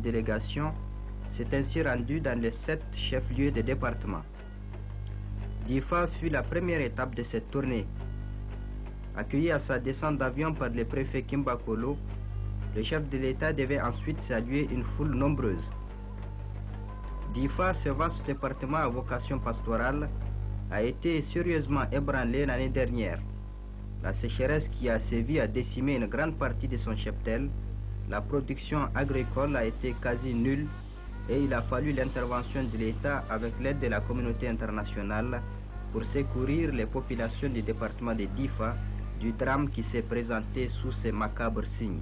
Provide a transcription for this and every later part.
délégation s'est ainsi rendue dans les sept chefs-lieux des départements. Difa fut la première étape de cette tournée. Accueilli à sa descente d'avion par le préfet Kimbakolo, le chef de l'État devait ensuite saluer une foule nombreuse. Difa, ce vaste département à vocation pastorale, a été sérieusement ébranlé l'année dernière. La sécheresse qui a sévi a décimé une grande partie de son cheptel. La production agricole a été quasi nulle et il a fallu l'intervention de l'État avec l'aide de la communauté internationale pour secourir les populations du département de Difa du drame qui s'est présenté sous ces macabres signes.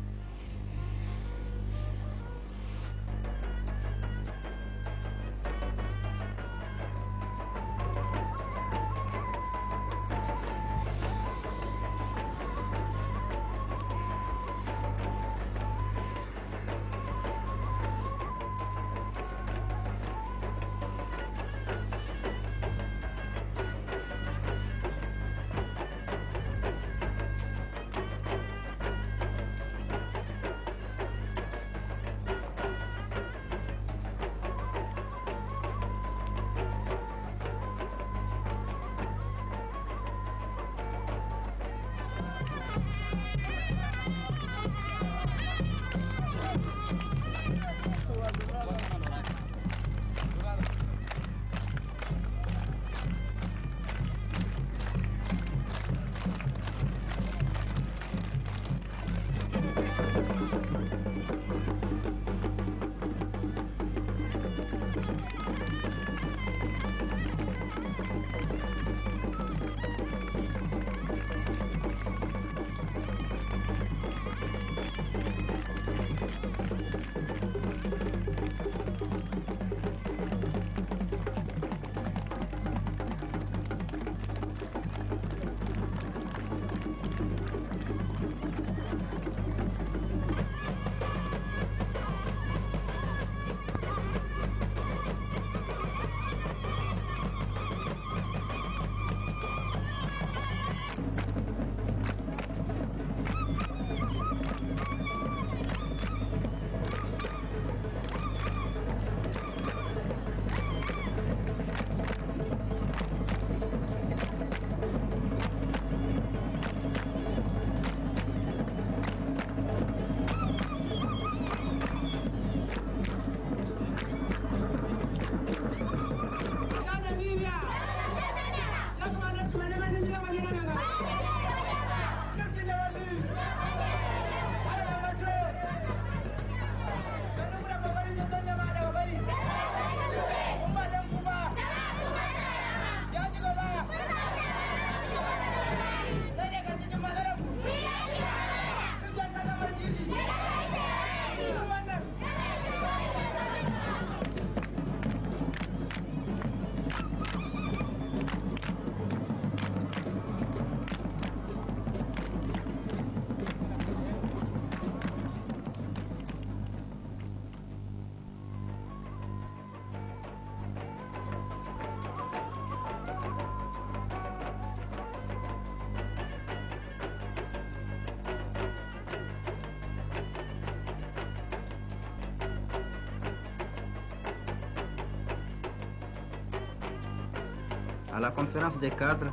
À la conférence des cadres,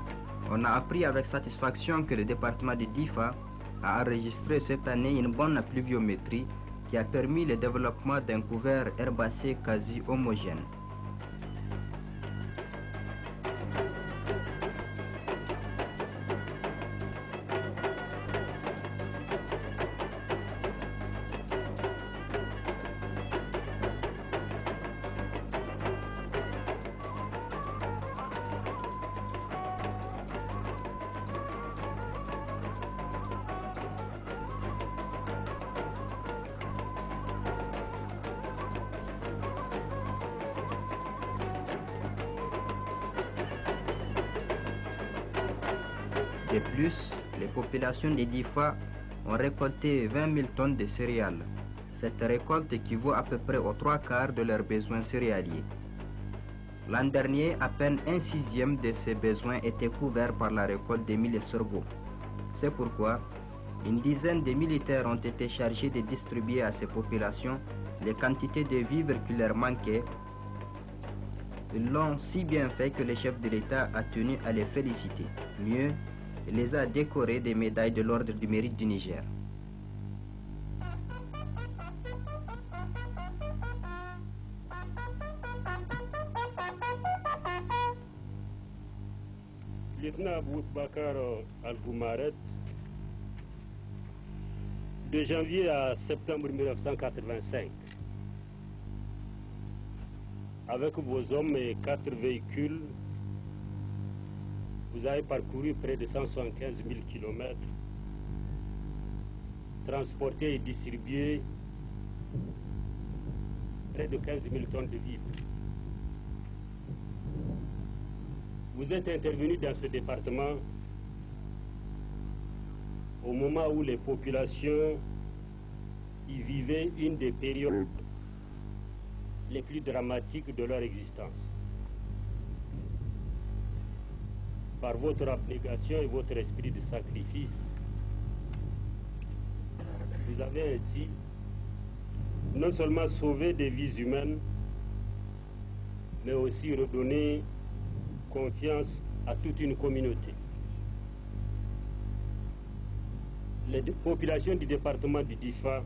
on a appris avec satisfaction que le département de Difa a enregistré cette année une bonne pluviométrie qui a permis le développement d'un couvert herbacé quasi homogène. Les populations des DIFA ont récolté 20 000 tonnes de céréales. Cette récolte équivaut à peu près aux trois quarts de leurs besoins céréaliers. L'an dernier, à peine un sixième de ces besoins était couvert par la récolte des mille sorgho. C'est pourquoi une dizaine de militaires ont été chargés de distribuer à ces populations les quantités de vivres qui leur manquaient, ils l'ont si bien fait que le chef de l'État a tenu à les féliciter. Mieux, les a décorés des médailles de l'ordre du mérite du Niger. lieutenant Bakar Al-Goumaret, de janvier à septembre 1985, avec vos hommes et quatre véhicules, vous avez parcouru près de 175 000 km, transporté et distribué près de 15 000 tonnes de vivres. Vous êtes intervenu dans ce département au moment où les populations y vivaient une des périodes les plus dramatiques de leur existence. Par votre abnégation et votre esprit de sacrifice, vous avez ainsi non seulement sauvé des vies humaines, mais aussi redonné confiance à toute une communauté. Les populations du département du DIFA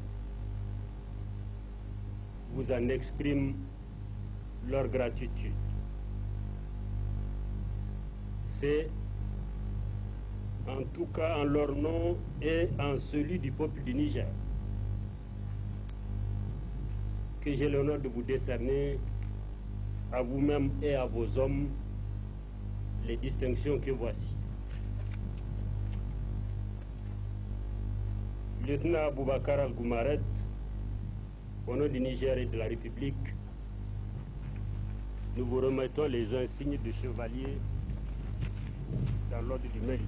vous en expriment leur gratitude. C'est en tout cas en leur nom et en celui du peuple du Niger que j'ai l'honneur de vous décerner à vous-même et à vos hommes les distinctions que voici. Lieutenant Aboubakar Al-Goumaret, au nom du Niger et de la République, nous vous remettons les insignes de chevalier dans l'ordre du mérite.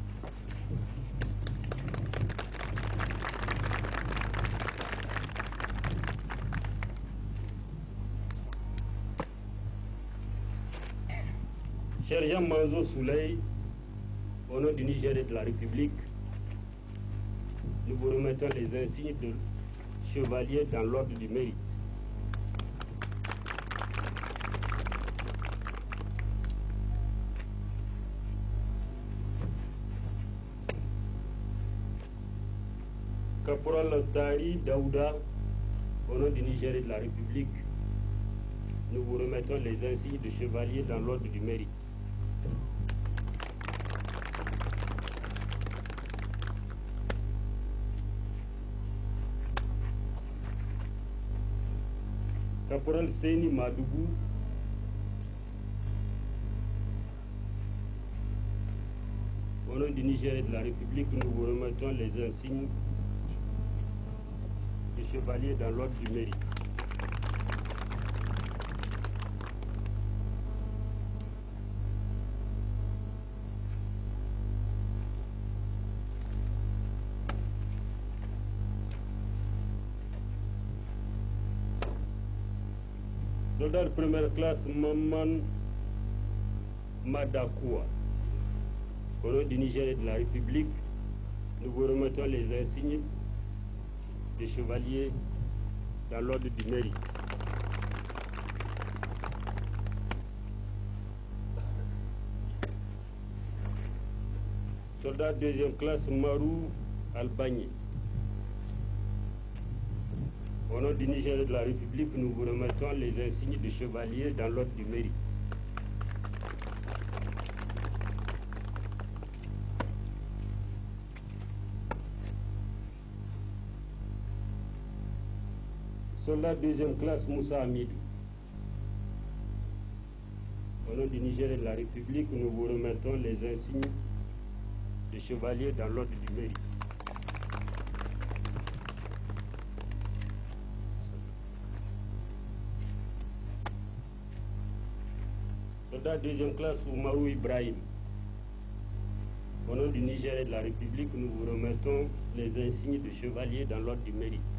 Cher Jean Manzo Souley, au nom du Niger et de la République, nous vous remettons les insignes de chevalier dans l'ordre du mérite. Caporal Tari Daouda, au nom du Niger et de la République, nous vous remettons les insignes de chevalier dans l'ordre du mérite. Caporal Seni Madougou, au nom du Niger et de la République, nous vous remettons les insignes chevalier dans l'ordre du mérite. soldat de première classe Maman Madakoua, au nom du Niger et de la République, nous vous remettons les insignes de chevalier dans l'ordre du mérite. Soldat deuxième classe Marou Albani. Au nom du Niger et de la République, nous vous remettons les insignes de chevalier dans l'ordre du mérite. Soldat deuxième classe Moussa Amidou. Au nom du Niger et de la République, nous vous remettons les insignes de chevalier dans l'ordre du mérite. soldat deuxième classe Oumarou Ibrahim. Au nom du Niger et de la République, nous vous remettons les insignes de chevalier dans l'ordre du mérite.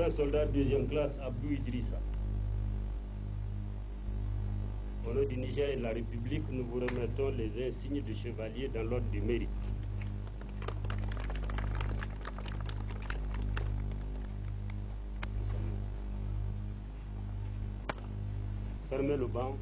Enfin, soldat deuxième classe Abdou Idrissa. Au nom du Niger et de la République, nous vous remettons les insignes de chevalier dans l'ordre du mérite. Fermez le banc.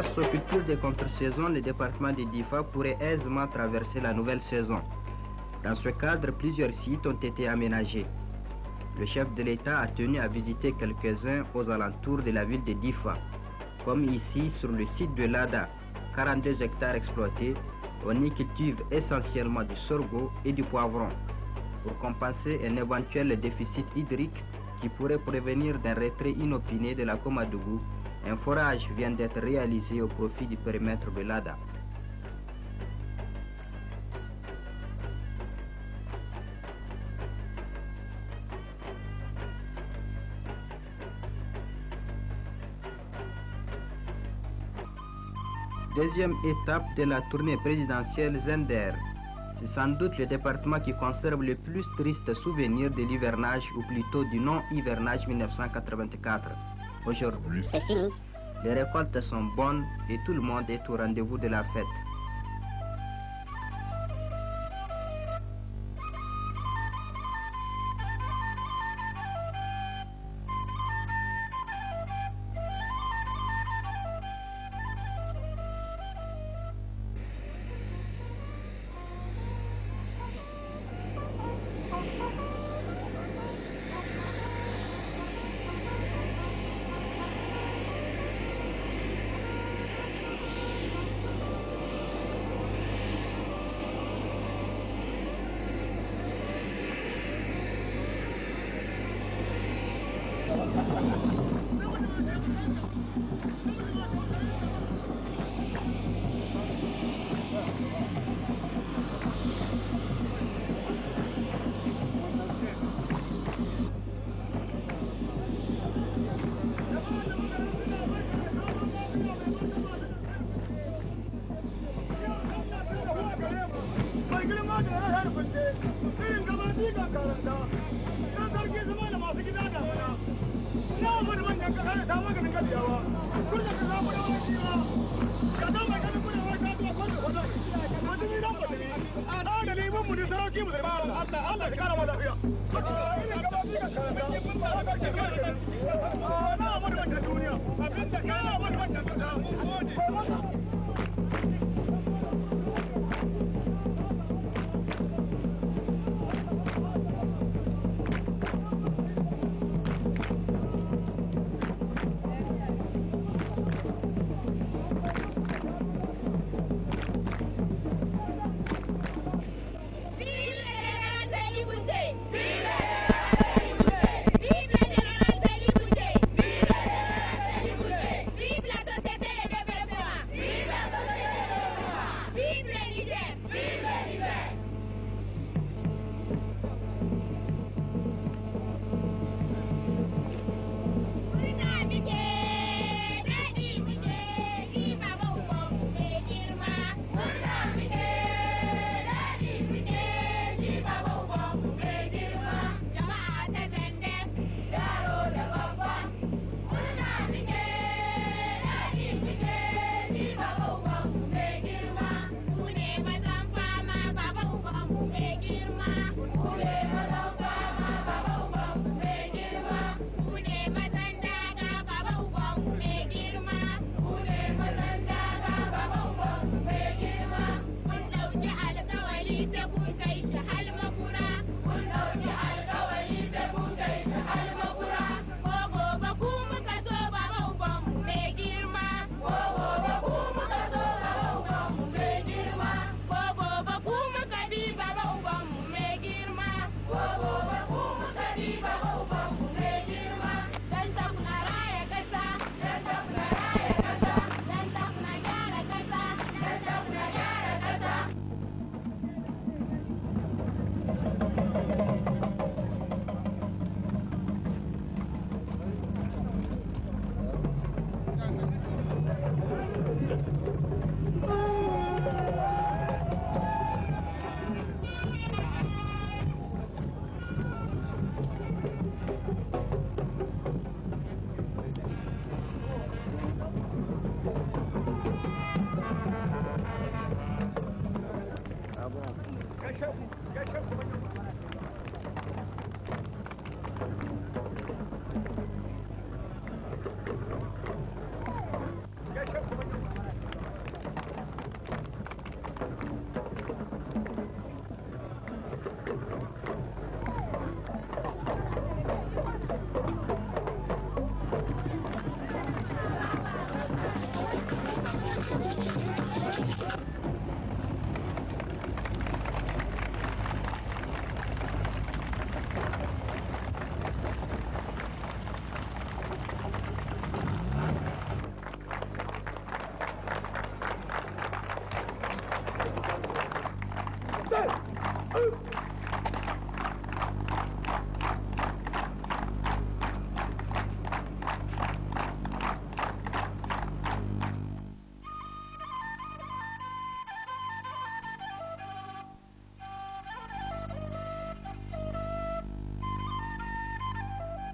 Grâce aux cultures de contre-saison, le département de Difa pourrait aisément traverser la nouvelle saison. Dans ce cadre, plusieurs sites ont été aménagés. Le chef de l'État a tenu à visiter quelques-uns aux alentours de la ville de Difa, comme ici sur le site de Lada, 42 hectares exploités, on y cultive essentiellement du sorgho et du poivron. Pour compenser un éventuel déficit hydrique qui pourrait prévenir d'un retrait inopiné de la Comadougou, un forage vient d'être réalisé au profit du périmètre de l'ADA. Deuxième étape de la tournée présidentielle Zender. C'est sans doute le département qui conserve le plus triste souvenir de l'hivernage ou plutôt du non-hivernage 1984. Aujourd'hui, C'est fini. les récoltes sont bonnes et tout le monde est au rendez-vous de la fête. Abin da kawo abin da kawo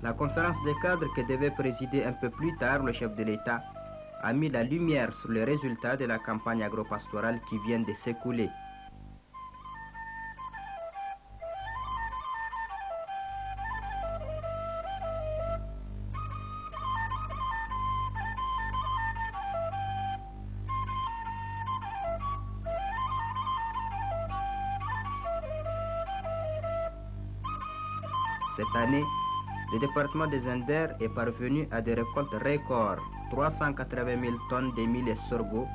La conférence des cadres que devait présider un peu plus tard le chef de l'État a mis la lumière sur les résultats de la campagne agropastorale qui vient de s'écouler. Cette année, le département des Indes est parvenu à des récoltes records, 380 000 tonnes de et sorgho,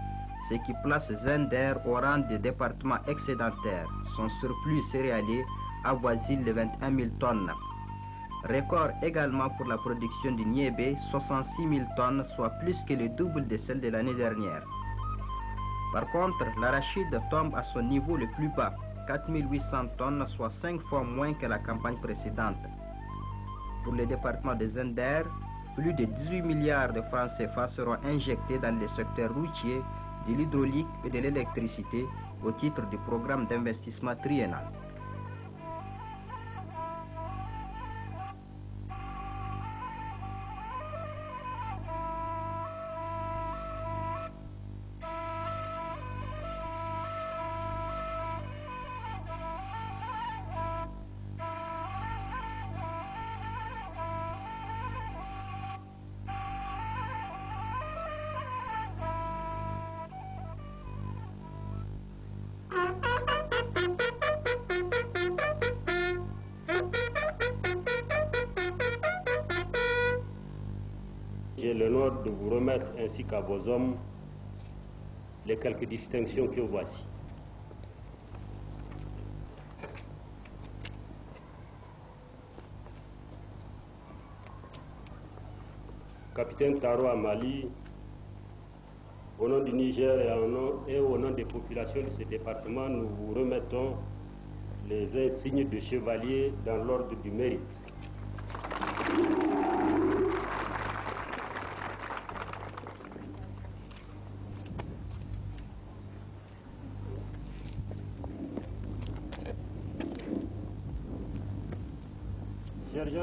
ce qui place Zender au rang des départements excédentaires. Son surplus céréalier avoisine les 21 000 tonnes. Record également pour la production du niébé, 66 000 tonnes, soit plus que le double de celle de l'année dernière. Par contre, l'arachide tombe à son niveau le plus bas, 4800 tonnes, soit 5 fois moins que la campagne précédente. Pour le département des Indes, plus de 18 milliards de francs CFA seront injectés dans les secteurs routiers, de l'hydraulique et de l'électricité au titre du programme d'investissement triennal. Ainsi qu'à vos hommes les quelques distinctions que voici. Capitaine Taro Amali, au nom du Niger et, en nom- et au nom des populations de ce département, nous vous remettons les insignes de chevalier dans l'ordre du mérite.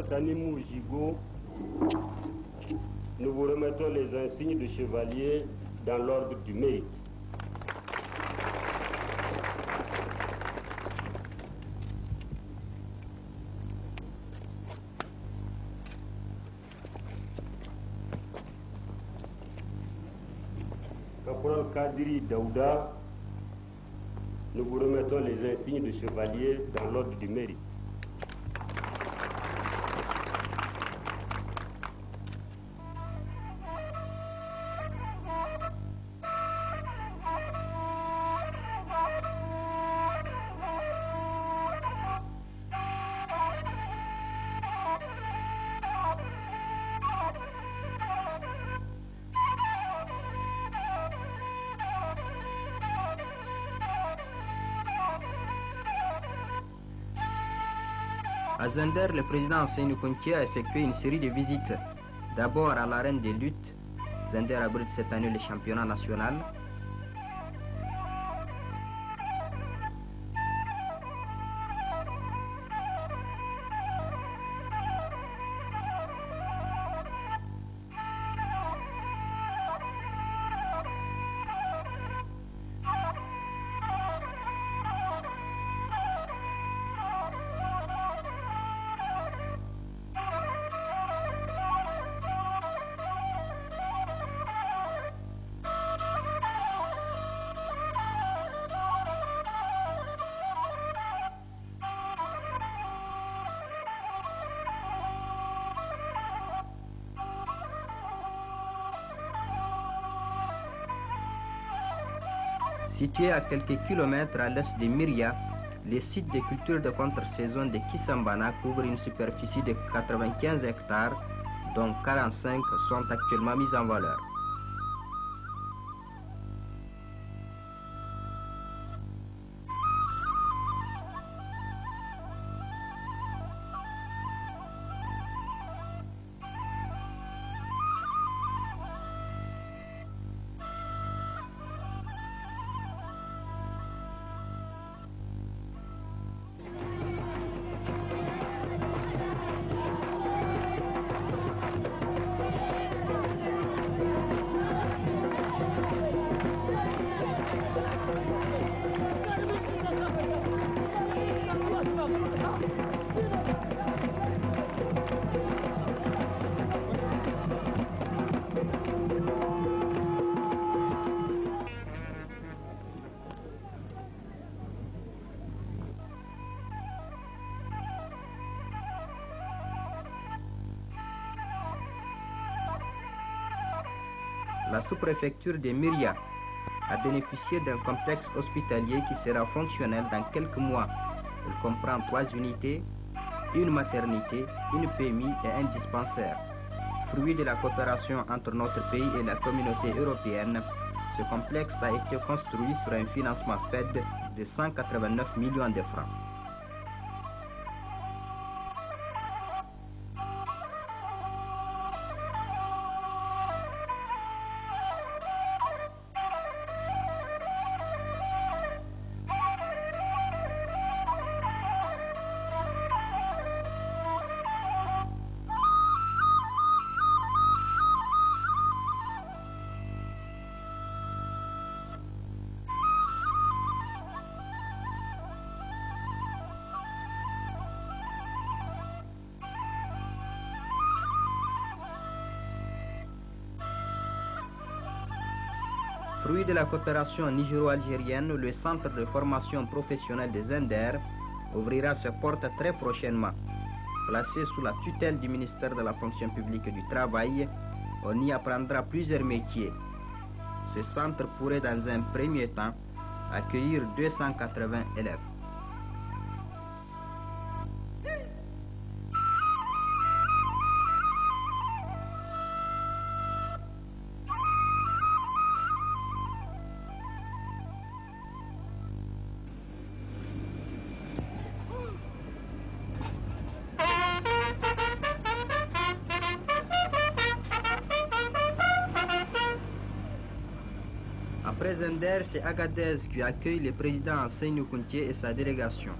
Sergent Tanimou Gigo, nous vous remettons les insignes de chevalier dans l'ordre du mérite. Caporal Kadiri Daouda, nous vous remettons les insignes de chevalier dans l'ordre du mérite. À Zender, le président Seynou Konti a effectué une série de visites. D'abord à l'arène des luttes. Zender abrite cette année le championnat national. Situé à quelques kilomètres à l'est de Myria, les sites de culture de contre-saison de Kisambana couvrent une superficie de 95 hectares, dont 45 sont actuellement mis en valeur. Sous-préfecture de Myria a bénéficié d'un complexe hospitalier qui sera fonctionnel dans quelques mois. Il comprend trois unités, une maternité, une PMI et un dispensaire. Fruit de la coopération entre notre pays et la communauté européenne, ce complexe a été construit sur un financement FED de 189 millions de francs. La coopération nigéro-algérienne, le centre de formation professionnelle des Zender ouvrira ses portes très prochainement. Placé sous la tutelle du ministère de la fonction publique et du travail, on y apprendra plusieurs métiers. Ce centre pourrait dans un premier temps accueillir 280 élèves. C'est Agadez qui accueille le président Seynou Kountié et sa délégation.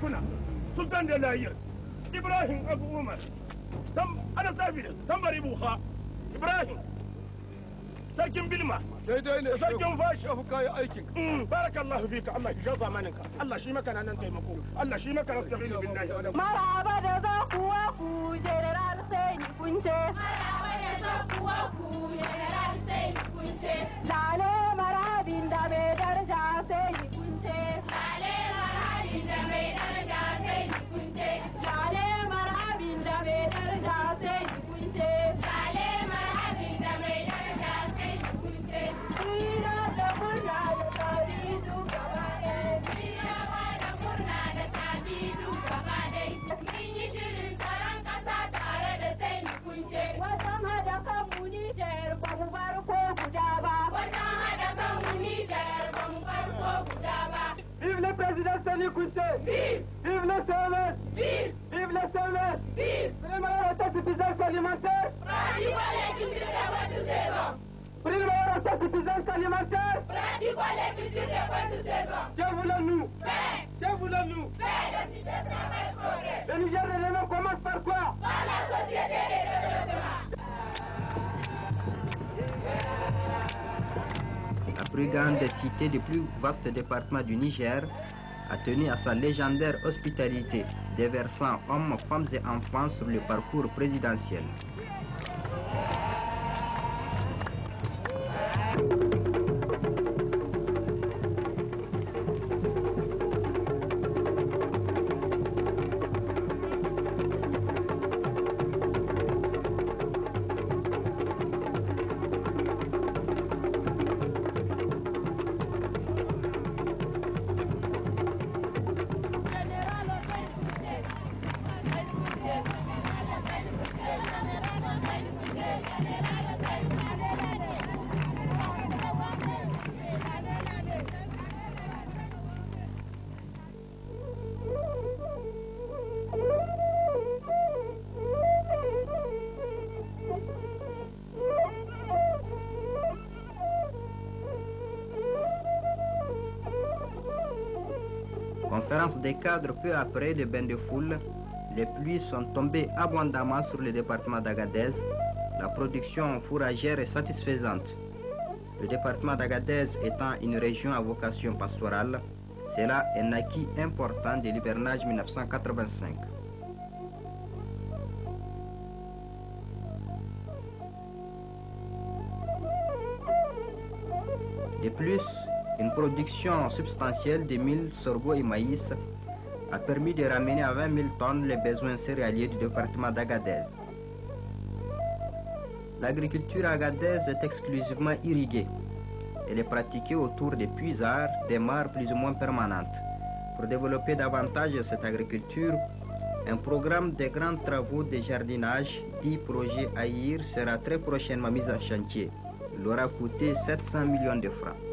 Sarakuna sultan da layir ibrahim abu umar tam ana sabi da tambari buha ibrahim sarkin bilma daidai ne sarkin fashi shafu kayan aikin barakallahu fika Allah ya jaza maninka Allah shi maka nan taimako Allah shi maka nasta'inu billahi wa Maraba da zakuwa ku General Sani Kunce. Maraba da zakuwa ku General Sani Kunce. Le président Sani Kunce Vive! Vive le CMS Vive! Vive le CMS Vive! Primaire autosuffisance alimentaire Pratique les cultures de votre saison. Primaire autosuffisance alimentaire Pratique les cultures de votre saison. Que voulons-nous Paix! Que voulons-nous Paix, le système de travail progrès. Le Niger de demain commence par quoi? Par la société de développement. plus grande cité du plus vaste département du Niger, a tenu à sa légendaire hospitalité, déversant hommes, femmes et enfants sur le parcours présidentiel. Conférence des cadres peu après le bain de foule, les pluies sont tombées abondamment sur le département d'Agadez. La production fourragère est satisfaisante. Le département d'Agadez étant une région à vocation pastorale, c'est là un acquis important de l'hivernage 1985. De plus, une production substantielle de mil, sorgho et maïs a permis de ramener à 20 000 tonnes les besoins céréaliers du département d'Agadez. L'agriculture Agadez est exclusivement irriguée. Elle est pratiquée autour des puisards, des mares plus ou moins permanentes. Pour développer davantage cette agriculture, un programme de grands travaux de jardinage, dit projet AIR, sera très prochainement mis en chantier. Il aura coûté 700 millions de francs.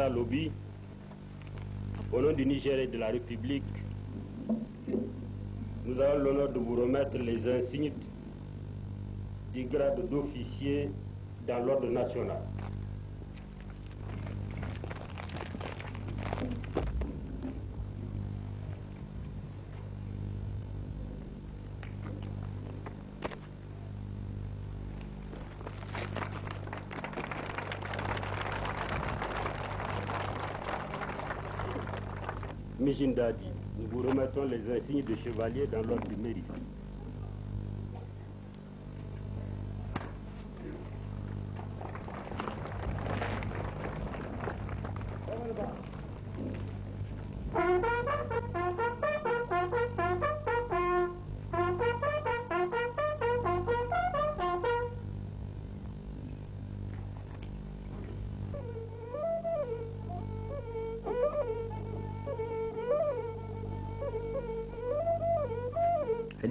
Issa Lobi, au nom du Niger et de la République, nous avons l'honneur de vous remettre les insignes du grade d'officier dans l'ordre national. Nous vous remettons les insignes de chevalier dans l'ordre du mérite.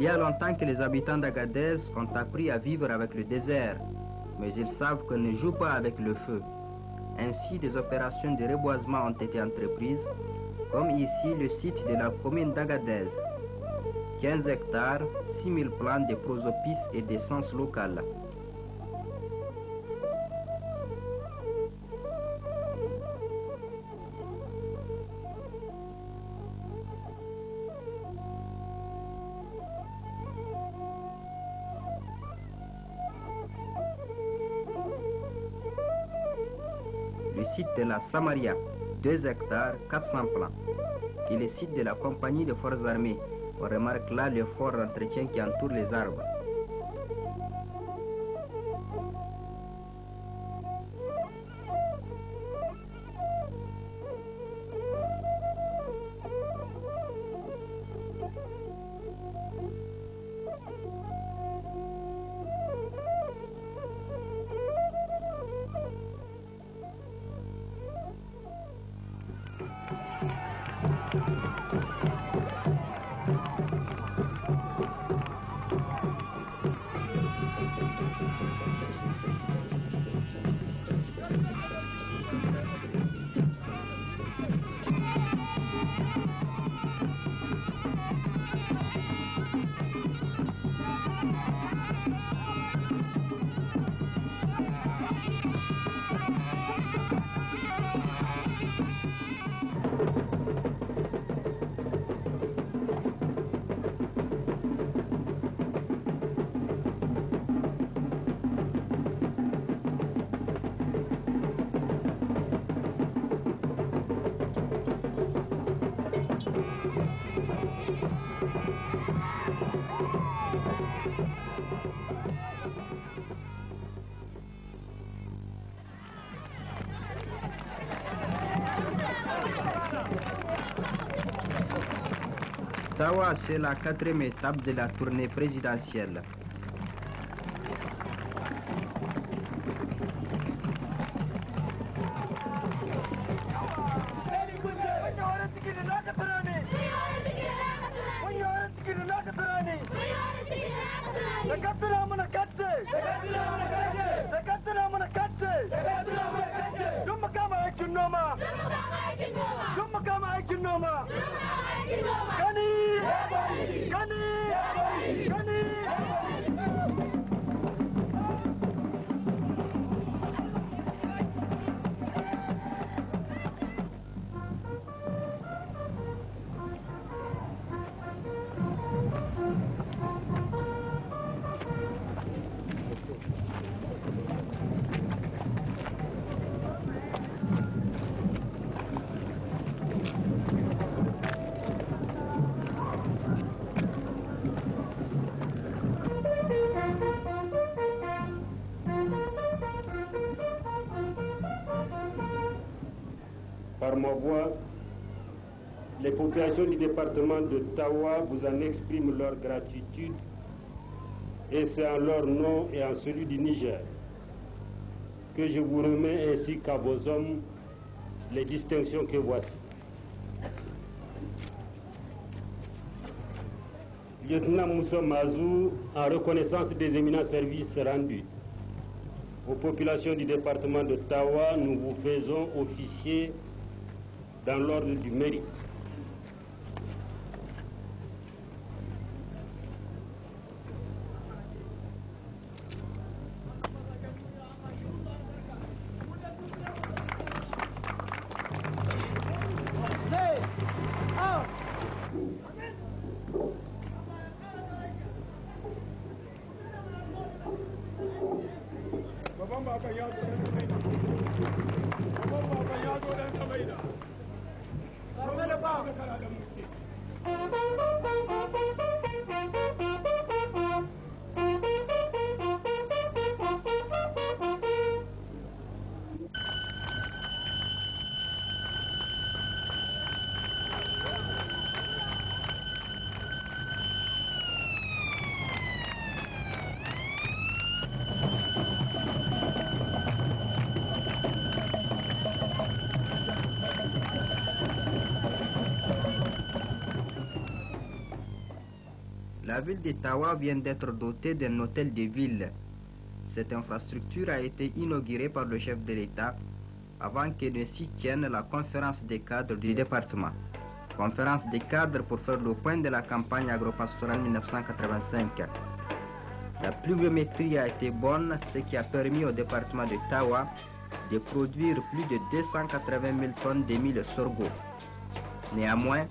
Y longtemps que les habitants d'Agadez ont appris à vivre avec le désert, mais ils savent qu'on ne joue pas avec le feu. Ainsi, des opérations de reboisement ont été entreprises, comme ici le site de la commune d'Agadez. 15 hectares, 6000 plants de prosopice et d'essence locale. De la Samaria, 2 hectares 400 plants, et le site de la compagnie de forces armées. On remarque là le fort d'entretien qui entoure les arbres. C'est la quatrième étape de la tournée présidentielle. Tunamu kama aikin noma. Gani! Gani! Gani! Les populations du département de Tawa vous en expriment leur gratitude et c'est en leur nom et en celui du Niger que je vous remets ainsi qu'à vos hommes les distinctions que voici. Lieutenant Moussa Mazou, en reconnaissance des éminents services rendus aux populations du département de Tawa, nous vous faisons officier dans l'ordre du mérite. La ville d'Ottawa vient d'être dotée d'un hôtel de ville. Cette infrastructure a été inaugurée par le chef de l'État avant que ne s'y tienne la conférence des cadres du département. Conférence des cadres pour faire le point de la campagne agropastorale 1985. La pluviométrie a été bonne, ce qui a permis au département d'Ottawa de produire plus de 280 000 tonnes de mille sorgho. Néanmoins,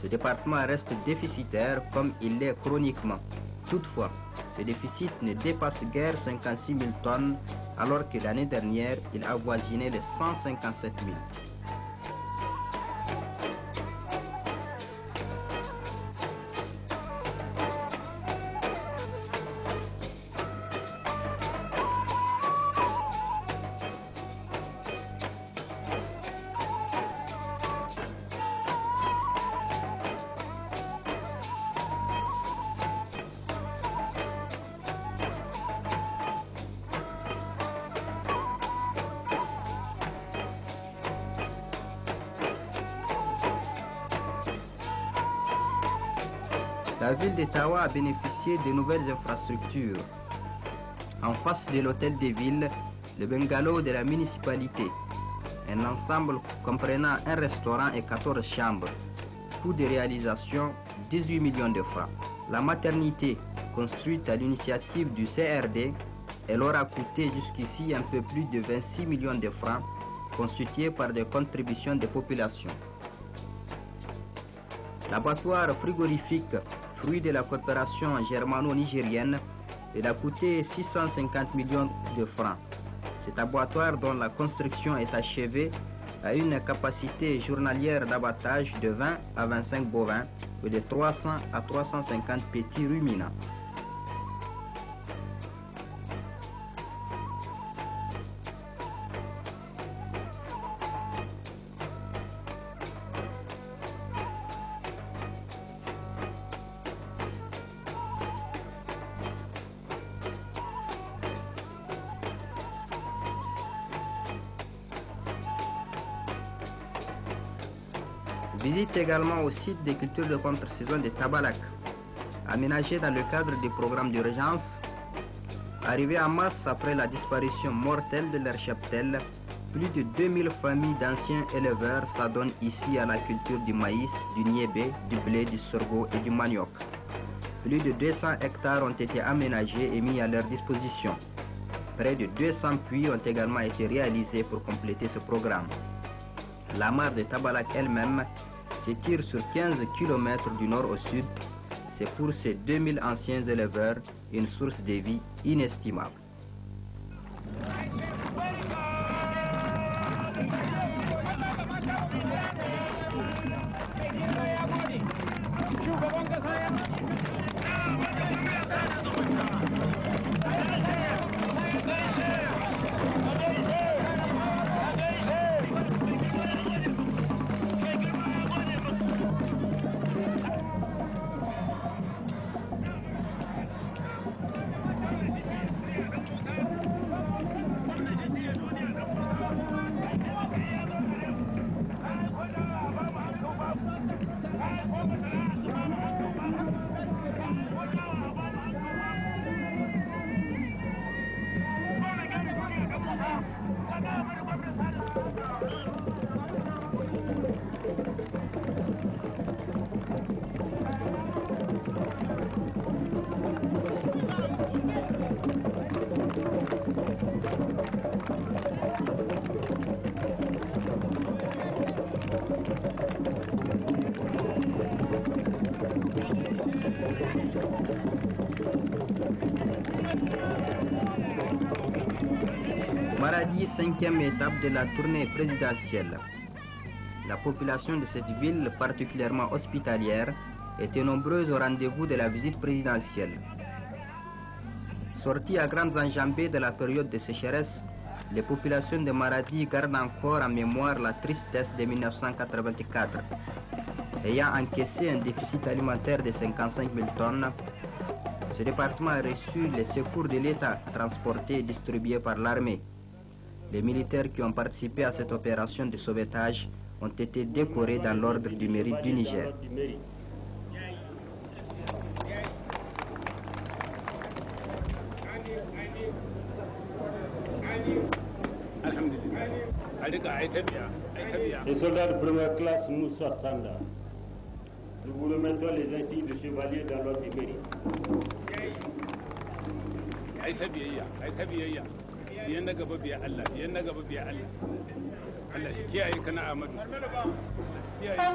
ce département reste déficitaire comme il l'est chroniquement. Toutefois, ce déficit ne dépasse guère 56 000 tonnes alors que l'année dernière, il avoisinait les 157 000. d'Ottawa a bénéficié de nouvelles infrastructures. En face de l'hôtel de ville, le bungalow de la municipalité, un ensemble comprenant un restaurant et 14 chambres. Coût de réalisation 18 millions de francs. La maternité, construite à l'initiative du CRD, elle aura coûté jusqu'ici un peu plus de 26 millions de francs, constitués par des contributions des populations. L'abattoir frigorifique, fruit de la coopération germano-nigérienne, il a coûté 650 millions de francs. Cet abattoir dont la construction est achevée a une capacité journalière d'abattage de 20 à 25 bovins et de 300 à 350 petits ruminants. Également au site des cultures de contre-saison de Tabalak, aménagé dans le cadre du programme d'urgence. Arrivé en mars après la disparition mortelle de leur cheptel, plus de 2000 familles d'anciens éleveurs s'adonnent ici à la culture du maïs, du niébé, du blé, du sorgho et du manioc. Plus de 200 hectares ont été aménagés et mis à leur disposition. Près de 200 puits ont également été réalisés pour compléter ce programme. La mare de Tabalak elle-même s'étire sur 15 km du nord au sud. C'est pour ces 2000 anciens éleveurs une source de vie inestimable. Cinquième étape de la tournée présidentielle. La population de cette ville, particulièrement hospitalière, était nombreuse au rendez-vous de la visite présidentielle. Sorties à grandes enjambées de la période de sécheresse, les populations de Maradi gardent encore en mémoire la tristesse de 1984. Ayant encaissé un déficit alimentaire de 55 000 tonnes, ce département a reçu les secours de l'État transportés et distribués par l'armée. Les militaires qui ont participé à cette opération de sauvetage ont été décorés dans l'ordre du mérite du Niger. Les soldats de première classe Moussa Sanda, nous vous remettons les insignes de chevalier dans l'ordre du mérite. Biyan na gaba biya Allah biyan na gaba biya Allah. Allah shi kiyaye ka na Ahmadu. Kiyaye ka.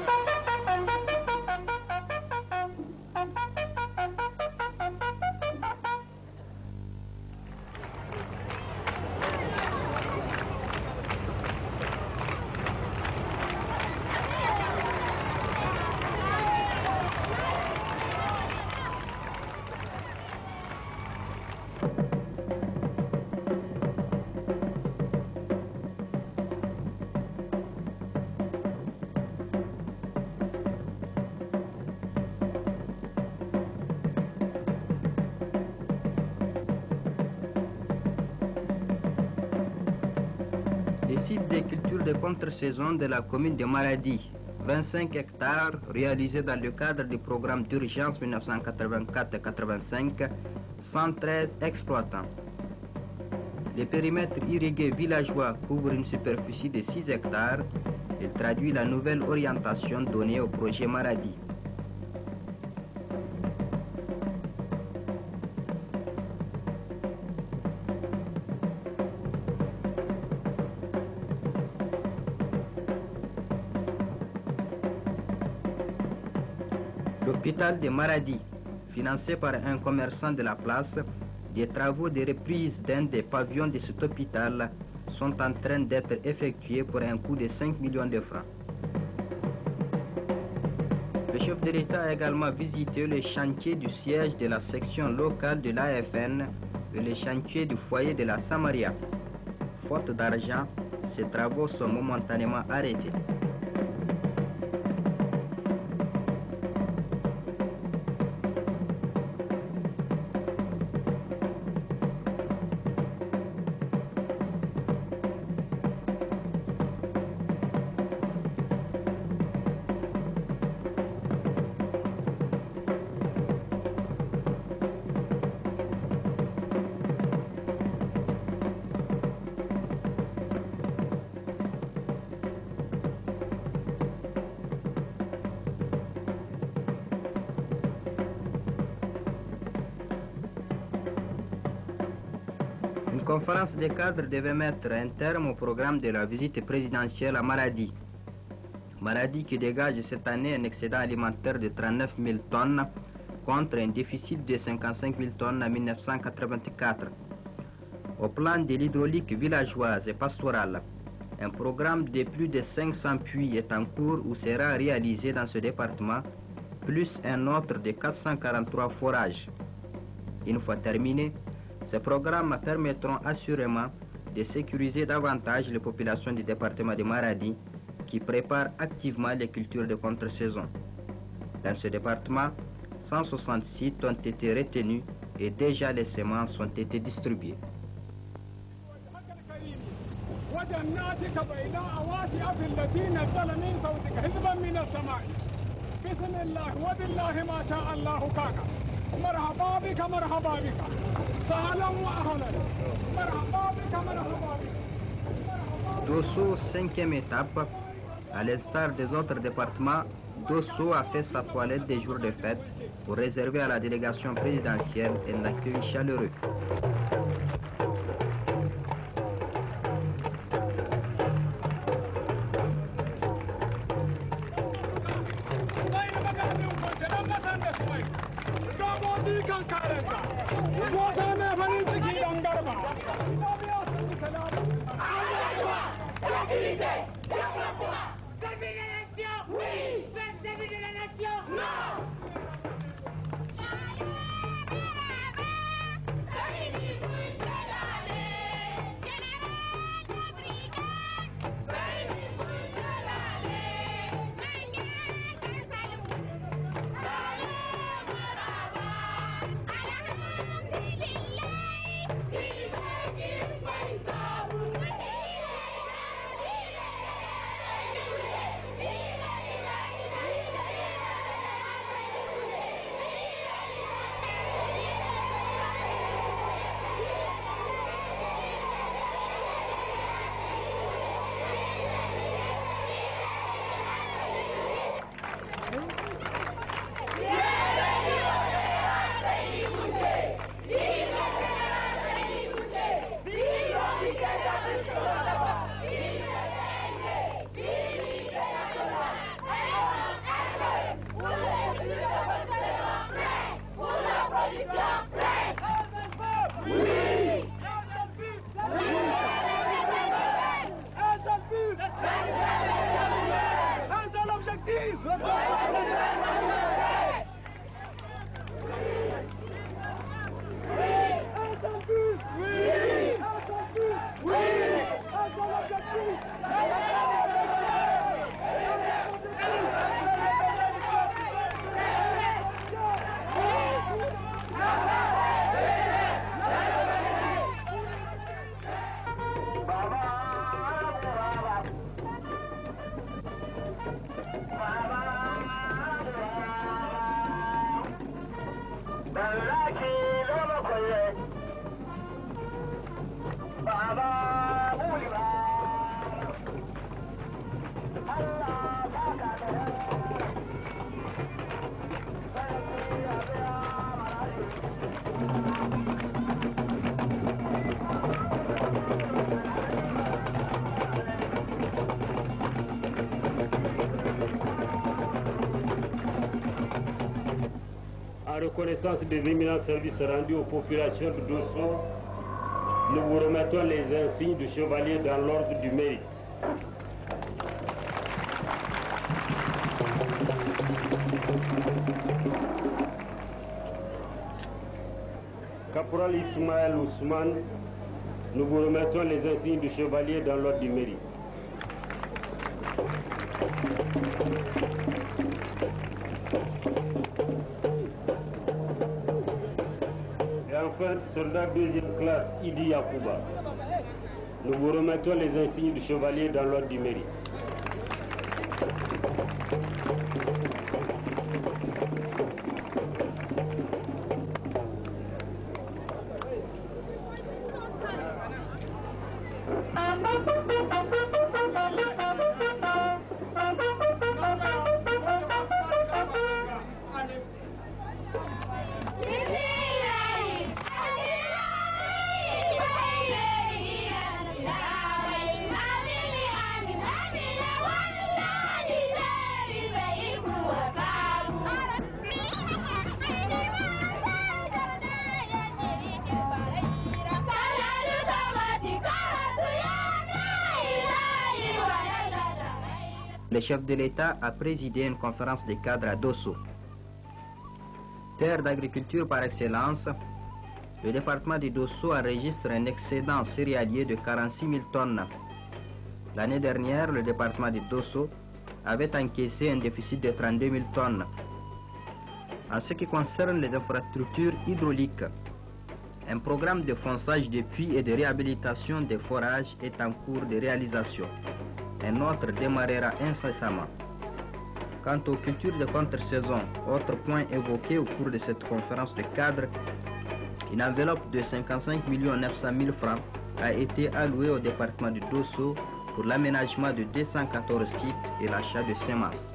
Contre-saison de la commune de Maradi, 25 hectares réalisés dans le cadre du programme d'urgence 1984-85, 113 exploitants. Le périmètre irrigué villageois couvre une superficie de 6 hectares. Il traduit la nouvelle orientation donnée au projet Maradi. De Maradi, financé par un commerçant de la place, des travaux de reprise d'un des pavillons de cet hôpital sont en train d'être effectués pour un coût de 5 millions de francs. Le chef de l'État a également visité le chantier du siège de la section locale de l'AFN et le chantier du foyer de la Samaria. Faute d'argent, ces travaux sont momentanément arrêtés. Conférence des cadres devait mettre un terme au programme de la visite présidentielle à Maradi. Maradi qui dégage cette année un excédent alimentaire de 39 000 tonnes contre un déficit de 55 000 tonnes en 1984. Au plan de l'hydraulique villageoise et pastorale, un programme de plus de 500 puits est en cours ou sera réalisé dans ce département, plus un autre de 443 forages. Une fois terminé, ces programmes permettront assurément de sécuriser davantage les populations du département de Maradi qui préparent activement les cultures de contre-saison. Dans ce département, 160 sites ont été retenus et déjà les semences ont été distribuées. وجناتك بيداء واسعة التي نزل من صوتك حزبا من السماء بسم الله وبالله ما شاء الله كان مرحبا بك مرحبا بك سهلا وأهلا مرحبا بك مرحبا بك Dosso, cinquième étape, à l'instar des autres départements, Dosso a fait sa toilette des jours de fête pour réserver à la délégation présidentielle un accueil chaleureux. En reconnaissance des éminents services rendus aux populations de Dosso, nous vous remettons les insignes de chevalier dans l'ordre du mérite. Caporal Ismaël Ousmane, nous vous remettons les insignes de chevalier dans l'ordre du mérite. Soldat deuxième classe Idi Yakuba, nous vous remettons les insignes de chevalier dans l'ordre du mérite. Le chef de l'État a présidé une conférence de cadres à Dosso. Terre d'agriculture par excellence, le département de Dosso enregistre un excédent céréalier de 46 000 tonnes. L'année dernière, le département de Dosso avait encaissé un déficit de 32 000 tonnes. En ce qui concerne les infrastructures hydrauliques, un programme de fonçage de puits et de réhabilitation des forages est en cours de réalisation. Un autre démarrera incessamment. Quant aux cultures de contre-saison, autre point évoqué au cours de cette conférence de cadre, une enveloppe de 55 900 000 francs a été allouée au département du Dosso pour l'aménagement de 214 sites et l'achat de semences.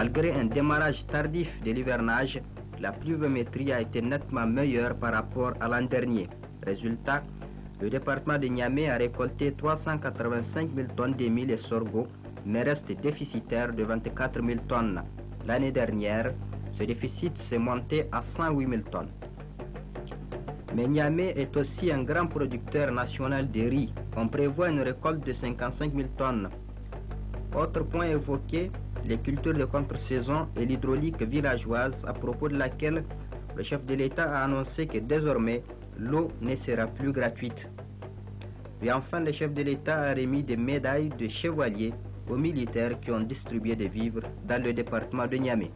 Malgré un démarrage tardif de l'hivernage, la pluviométrie a été nettement meilleure par rapport à l'an dernier. Résultat, le département de Niamey a récolté 385 000 tonnes de et sorgho, mais reste déficitaire de 24 000 tonnes. L'année dernière, ce déficit s'est monté à 108 000 tonnes. Mais Niamey est aussi un grand producteur national de riz. On prévoit une récolte de 55 000 tonnes. Autre point évoqué, les cultures de contre-saison et l'hydraulique villageoise à propos de laquelle le chef de l'État a annoncé que désormais l'eau ne sera plus gratuite. Et enfin, le chef de l'État a remis des médailles de chevalier aux militaires qui ont distribué des vivres dans le département de Niamey.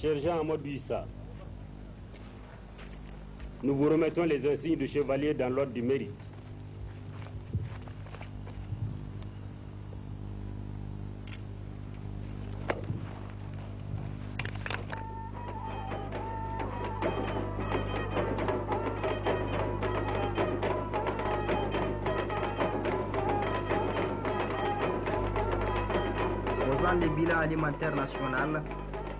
Cher Jean Issa, nous vous remettons les insignes de chevalier dans l'ordre du mérite.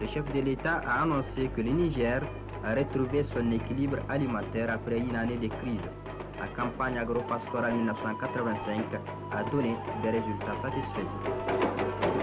Le chef de l'État a annoncé que le Niger a retrouvé son équilibre alimentaire après une année de crise. La campagne agro-pastorale 1985 a donné des résultats satisfaisants.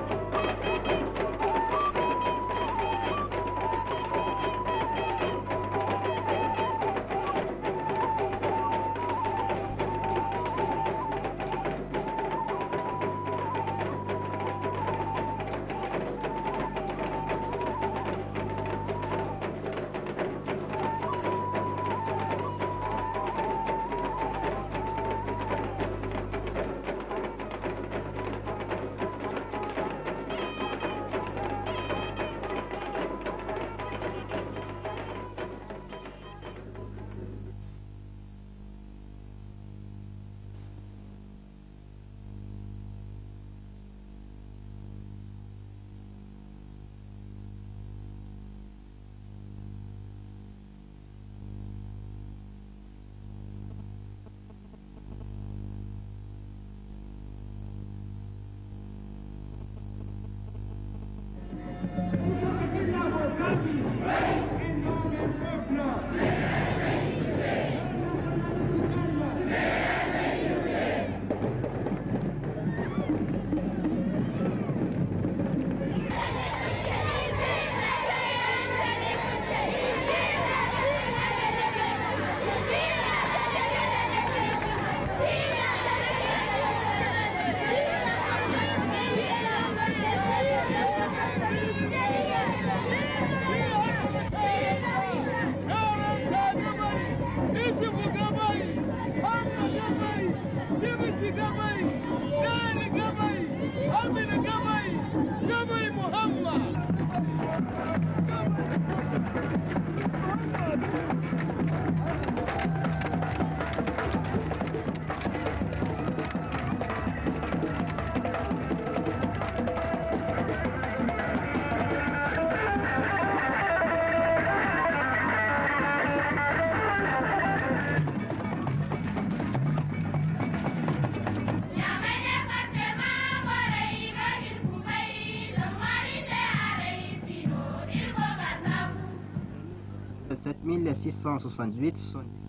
Et 668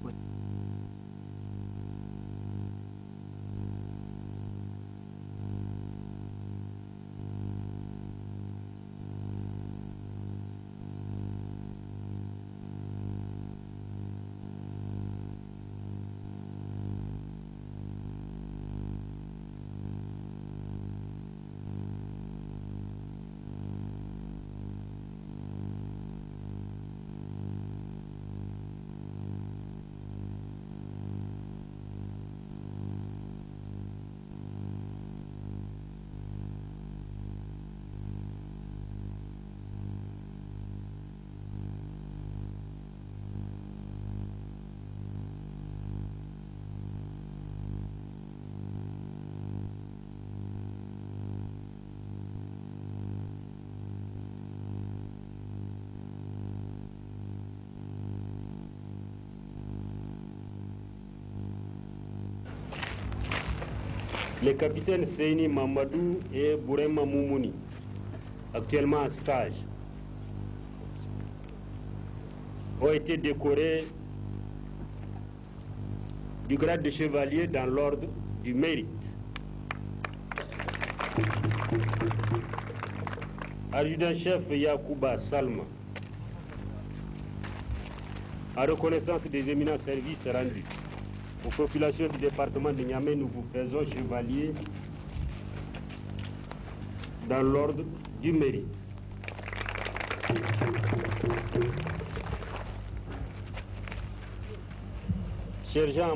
Les capitaines Seini Mamadou et Bourema Moumouni, actuellement en stage, ont été décorés du grade de chevalier dans l'ordre du mérite. Adjudant-chef Yacouba Salma, en reconnaissance des éminents services rendus aux populations du département de Niamey, nous vous faisons chevalier dans l'ordre du mérite. Cher Jean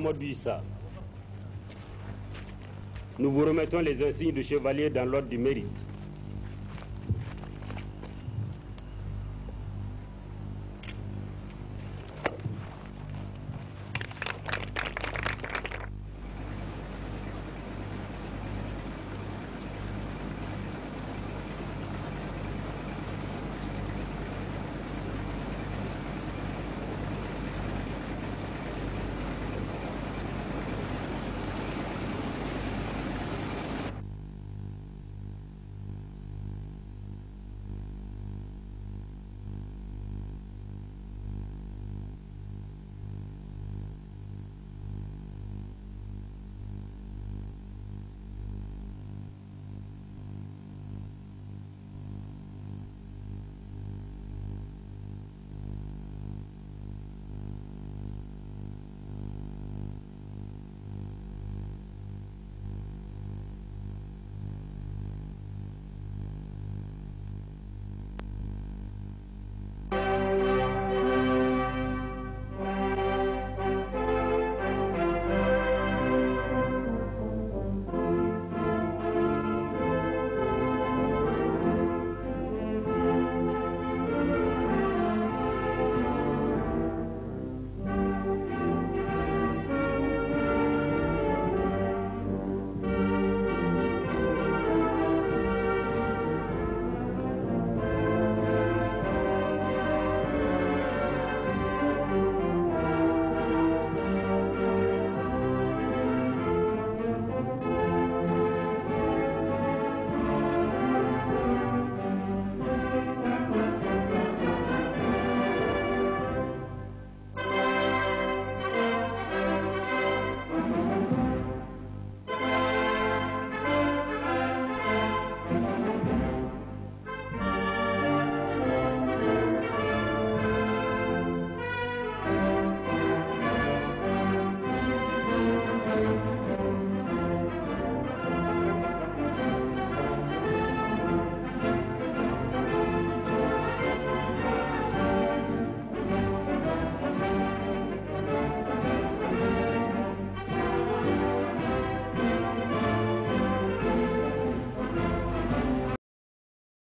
nous vous remettons les insignes de chevalier dans l'ordre du mérite.